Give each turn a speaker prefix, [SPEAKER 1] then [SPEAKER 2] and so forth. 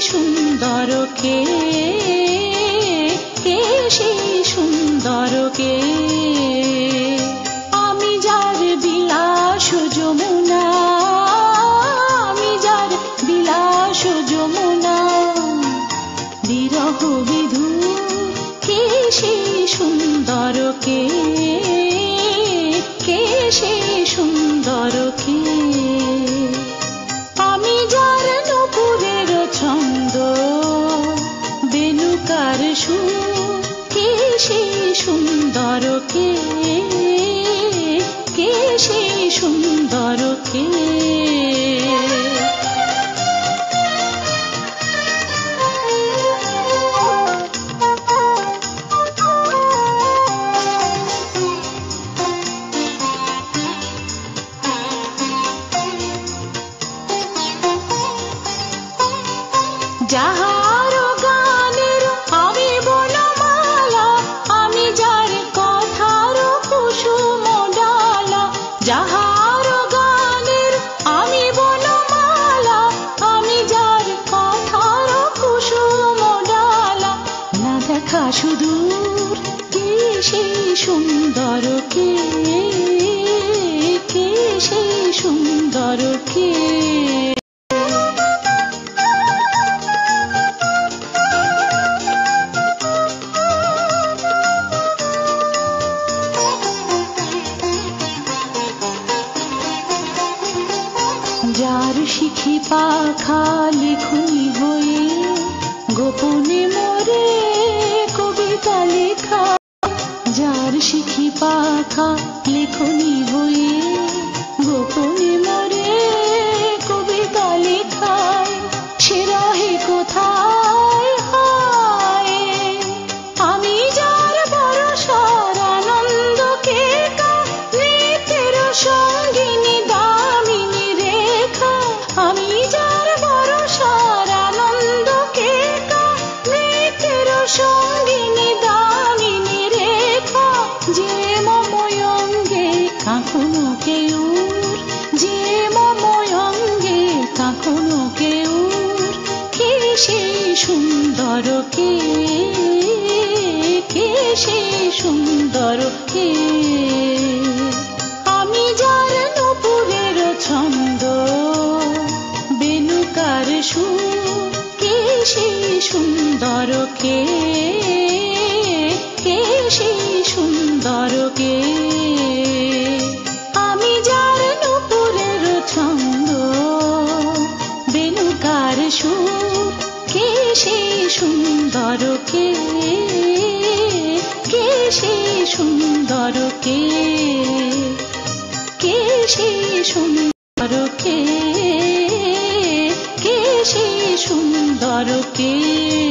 [SPEAKER 1] সুন্দর কে? কে সেই সুন্দর কে? আমি যার বিলাস যমুনা, আমি যার বিলাস যমুনা। বিরহ বিধু, কে সেই সুন্দর কে? কে সেই সুন্দর কে? বেনুকার সুর কে সে সুন্দর কে? কে সে সুন্দর কে? যাহার সেই সুন্দর কে? কে সেই সুন্দর কে? যার শিখি পাখা লেখনি পাখা লেখনি হয়ে সুন্দর কে? কে সেই সুন্দর কে? আমি যার নপুরের ছন্দ বেনুকার সুর, কে সেই সুন্দর কে? কে সেই সুন্দর কে? সুন্দর কে? কে সেই সুন্দর কে? কে সেই সুন্দর কে?